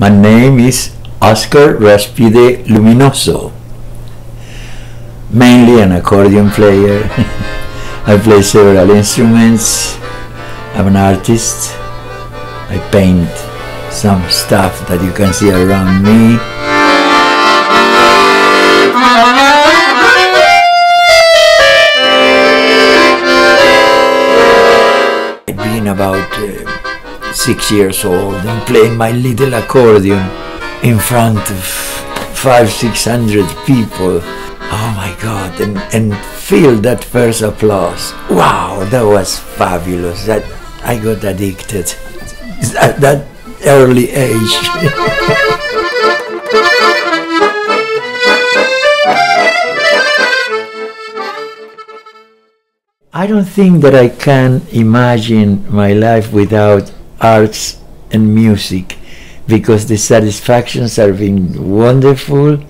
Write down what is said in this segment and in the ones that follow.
My name is Oscar Rospide Luminoso. Mainly an accordion player. I play several instruments. I'm an artist. I paint some stuff that you can see around me. I've been about uh, six years old and playing my little accordion in front of five, six hundred people. Oh my God! And, and feel that first applause. Wow, that was fabulous. That I got addicted at that early age. I don't think that I can imagine my life without arts and music because the satisfactions have been wonderful.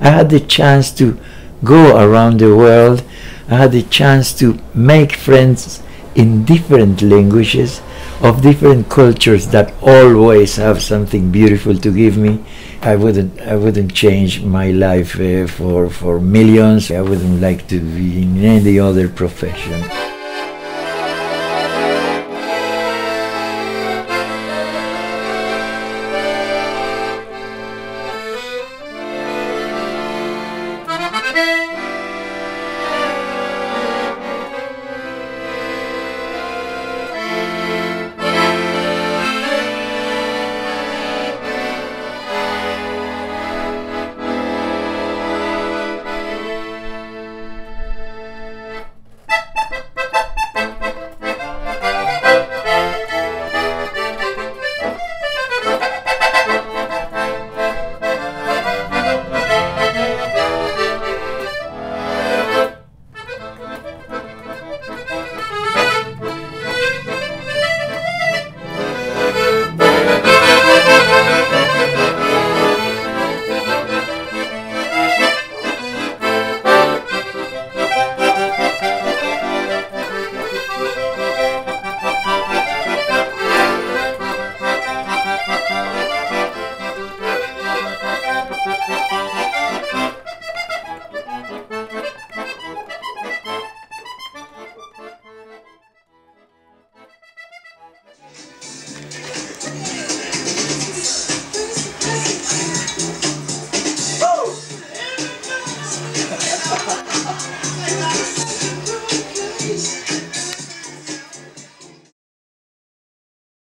I had the chance to go around the world. I had the chance to make friends in different languages of different cultures that always have something beautiful to give me. I wouldn't I wouldn't change my life uh, for for millions. I wouldn't like to be in any other profession.